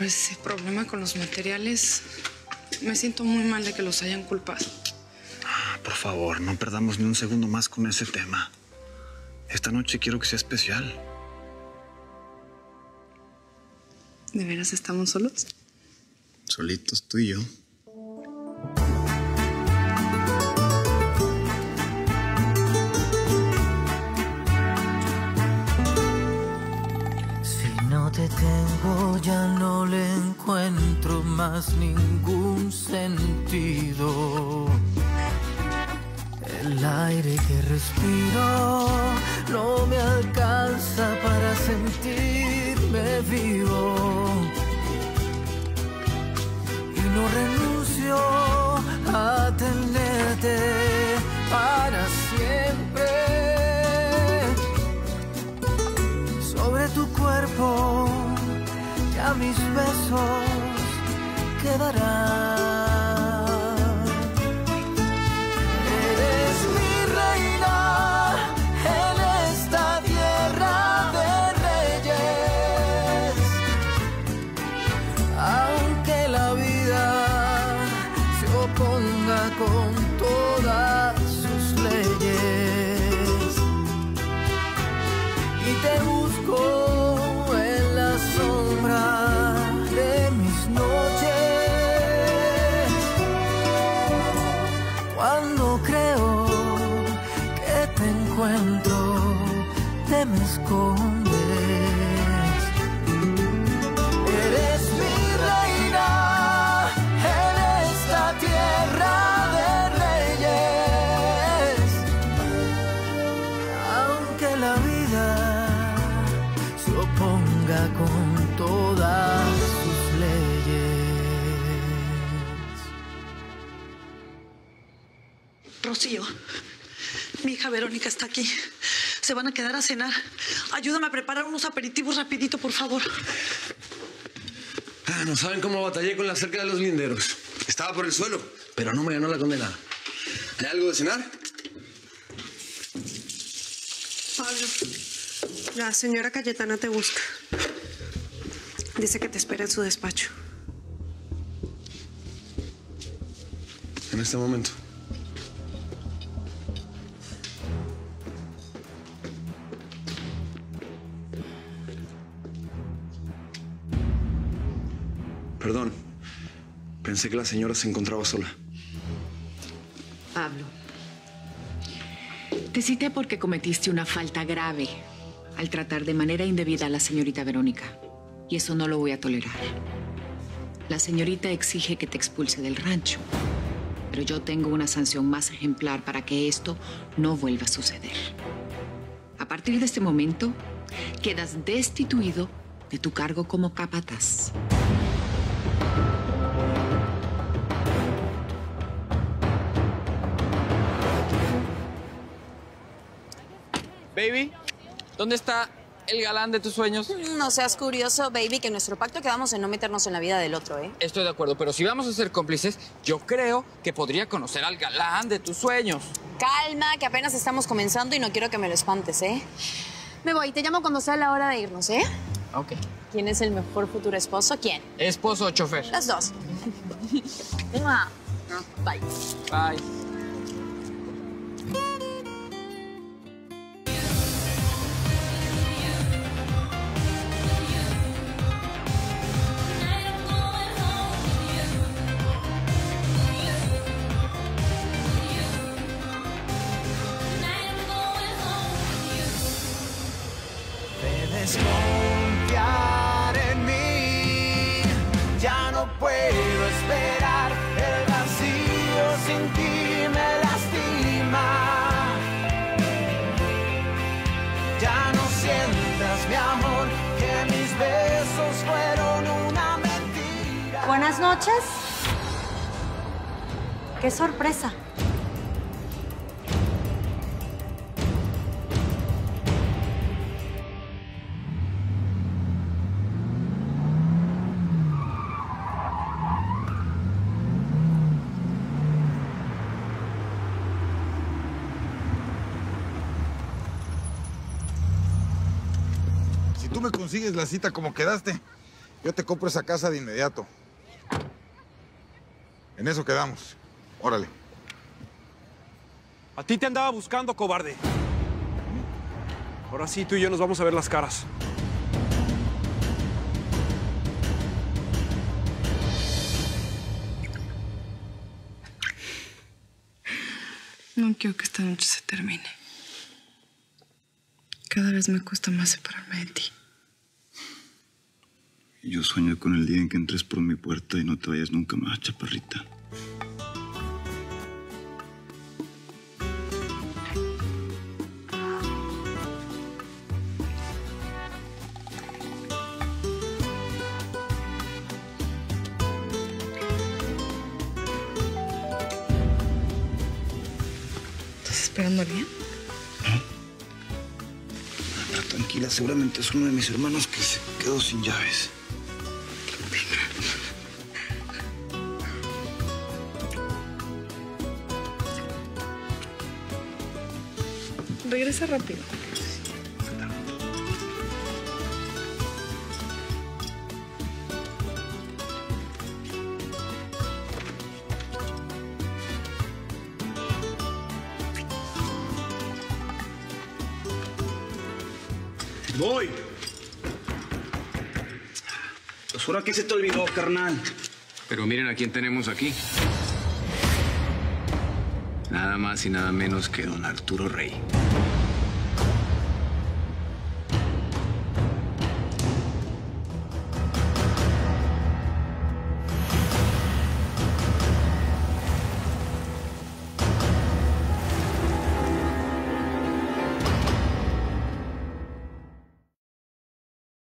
Pues ese problema con los materiales, me siento muy mal de que los hayan culpado. Ah, por favor, no perdamos ni un segundo más con ese tema. Esta noche quiero que sea especial. ¿De veras estamos solos? Solitos tú y yo. Te tengo ya no le encuentro más ningún sentido. El aire que respiro no me alcanza para sentirme mis besos quedarán. Eres mi reina en esta tierra de reyes, aunque la vida se oponga con Rocío, mi hija Verónica está aquí. Se van a quedar a cenar. Ayúdame a preparar unos aperitivos rapidito, por favor. Ah, no saben cómo batallé con la cerca de los linderos. Estaba por el suelo, pero no me ganó la condena. ¿Hay algo de cenar? Pablo, la señora Cayetana te busca. Dice que te espera en su despacho. En este momento. Perdón. Pensé que la señora se encontraba sola. Pablo, te cité porque cometiste una falta grave al tratar de manera indebida a la señorita Verónica. Y eso no lo voy a tolerar. La señorita exige que te expulse del rancho. Pero yo tengo una sanción más ejemplar para que esto no vuelva a suceder. A partir de este momento, quedas destituido de tu cargo como capataz. Baby, ¿dónde está el galán de tus sueños? No seas curioso, baby, que nuestro pacto quedamos en no meternos en la vida del otro, ¿eh? Estoy de acuerdo, pero si vamos a ser cómplices, yo creo que podría conocer al galán de tus sueños. Calma, que apenas estamos comenzando y no quiero que me lo espantes, ¿eh? Me voy, te llamo cuando sea la hora de irnos, ¿eh? Ok. ¿Quién es el mejor futuro esposo? ¿Quién? Esposo o chofer. Las dos. Bye. Bye. Debes confiar en mí. Ya no puedo esperar. El vacío sin ti me lastima. Ya no sientas, mi amor, que mis besos fueron una mentira. Buenas noches. Qué sorpresa. Tú me consigues la cita como quedaste, Yo te compro esa casa de inmediato. En eso quedamos. Órale. A ti te andaba buscando, cobarde. Ahora sí, tú y yo nos vamos a ver las caras. No quiero que esta noche se termine. Cada vez me cuesta más separarme de ti. Yo sueño con el día en que entres por mi puerta y no te vayas nunca más, chaparrita. ¿Estás esperando a alguien? Pero tranquila, seguramente es uno de mis hermanos que se quedó sin llaves. Regresa rápido. ¡Voy! Pues ahora que se te olvidó, carnal. Pero miren a quién tenemos aquí. Nada más y nada menos que don Arturo Rey.